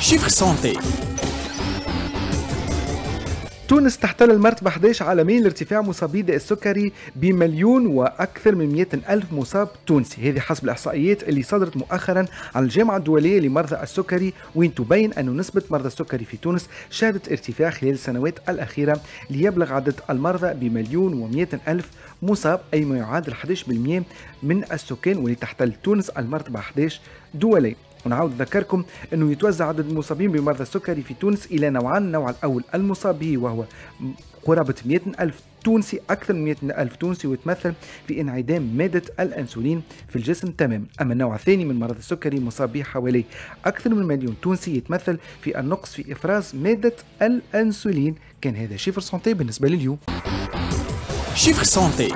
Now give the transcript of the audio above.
Chiffre Santé تونس تحتل المرتبة 11 عالميا لارتفاع مصابي السكري بمليون وأكثر من 100 ألف مصاب تونسي. هذه حسب الإحصائيات اللي صدرت مؤخرا عن الجامعة الدولية لمرضى السكري وين تبين أن نسبة مرضى السكري في تونس شهدت ارتفاع خلال السنوات الأخيرة ليبلغ عدد المرضى بمليون و100 ألف مصاب أي ما يعادل 11% من السكان واللي تحتل تونس المرتبة 11 دوليا ونعاود نذكركم أنه يتوزع عدد المصابين بمرضى السكري في تونس إلى نوعان النوع الأول المصاب به وهو قرابة 100 ألف تونسي أكثر من 100 ألف تونسي ويتمثل في انعدام مادة الأنسولين في الجسم. تماما أما النوع الثاني من مرض السكري مصاب به حوالي أكثر من مليون تونسي يتمثل في النقص في إفراز مادة الأنسولين. كان هذا Chiffre Santé بالنسبة لليوم. Chiffre Santé